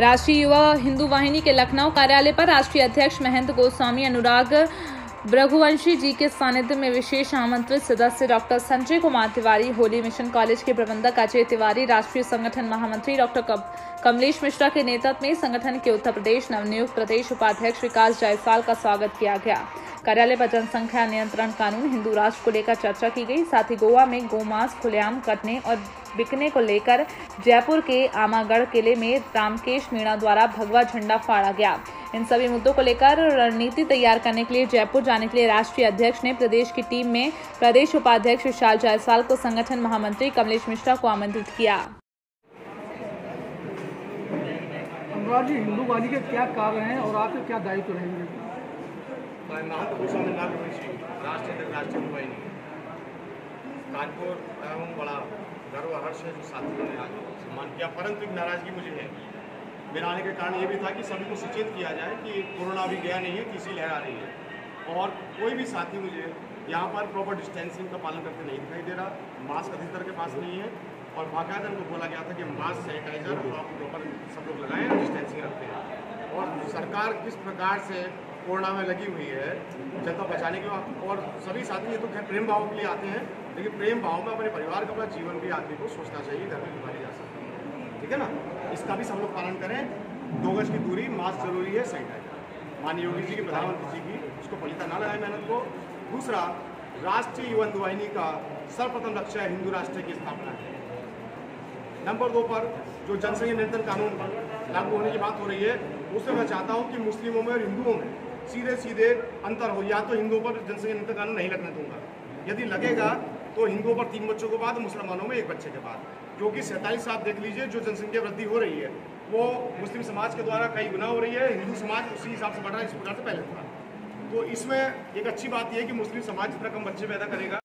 राष्ट्रीय युवा हिंदू वाहिनी के लखनऊ कार्यालय पर राष्ट्रीय अध्यक्ष महेंद्र गोस्वामी, अनुराग रघुवंशी जी के सानिध्य में विशेष आमंत्रित सदस्य doctor Sanjay Kumar Tiwari, holy mission college के प्रबंधक अजय तिवारी, राष्ट्रीय संगठन महामंत्री डॉक्टर कमलेश मिश्रा के नेतृत्व में संगठन के उत्तर प्रदेश नवनियुक्त प्रदेश उपाध्यक्ष विकास जायसवाल का स्वागत किया गया। कार्यालय पर जनसंख्या नियंत्रण कानून, हिंदू राष्ट्र को लेकर चर्चा की गई। साथ ही गोवा में गोमांस, खुलेआम कटने और बिकने को लेकर जयपुर के आमागढ़ किले में रामकेश मीणा द्वारा भगवा झंडा फाड़ा गया। इन सभी मुद्दों को लेकर रणनीति तैयार करने के लिए जयपुर जाने के लिए राष्ट्रीय अध्यक्ष ने प्रदेश की टीम में प्रदेश उपाध्यक्ष विशाल जायसवाल को संगठन महामंत्री कमलेश मिश्रा को आमंत्रित किया। अनुराग जी के क्या कार्य हैं और आपके क्या दायित्व रहेंगे? मैं महंत गोस्वामी नागवंशी राष्ट्रीय अध्यक्ष राष्ट्रीय वाहिनी कानपुर एवं बड़ा गर्व हर्ष है जो साथियों ने आज। सम्मान किया, परंतु एक नाराज़गी मुझे है। मेरा आने का कारण ये भी था कि सभी को सचेत किया जाए कि कोरोना अभी गया नहीं है, तीसरी लहर आ रही है। और कोई भी साथी मुझे यहाँ पर प्रॉपर डिस्टेंसिंग का पालन करते नहीं दिखाई दे रहा। मास्क अधिकतर के पास नहीं है। और बाकायदा उनको बोला गया था कि मास्क सैनिटाइजर आप प्रॉपर सब लोग लगाएँ डिस्टेंसिंग रखते हैं और सरकार किस प्रकार से कोरोना में लगी हुई है। जनता बचाने के और सभी साथी ये तो खैर प्रेम भाव के लिए आते हैं। लेकिन प्रेम भाव में अपने परिवार का अपना जीवन भी आदमी को सोचना चाहिए, घर में बीमारी जा सकती है। ठीक है ना? इसका भी सब लोग पालन करें। दो गज की दूरी, मास्क ज़रूरी है, सैनिटाइजर। माननीय योगी जी की, प्रधानमंत्री जी की, उसको फलिता ना लगाए मेहनत को। दूसरा, राष्ट्रीय युवा वाहिनी का सर्वप्रथम लक्ष्य हिंदू राष्ट्र की स्थापना है नंबर दो पर जो जनसंख्या नियंत्रण कानून लागू होने की बात हो रही है उससे मैं चाहता हूँ कि मुस्लिमों में और हिंदुओं में सीधे सीधे अंतर हो। या तो हिंदुओं पर जनसंख्या नियंत्रण कानून नहीं लगने दूँगा। यदि लगेगा तो हिंदुओं पर तीन बच्चों के बाद, मुसलमानों में एक बच्चे के बाद। क्योंकि सैंतालीस साल देख लीजिए, जो जनसंख्या वृद्धि हो रही है, वो मुस्लिम समाज के द्वारा कई गुना हो रही है, हिंदू समाज उसी हिसाब से बढ़ रहा है, इस प्रकार से पहले था। तो इसमें एक अच्छी बात यह है कि मुस्लिम समाज जितना कम बच्चे पैदा करेगा।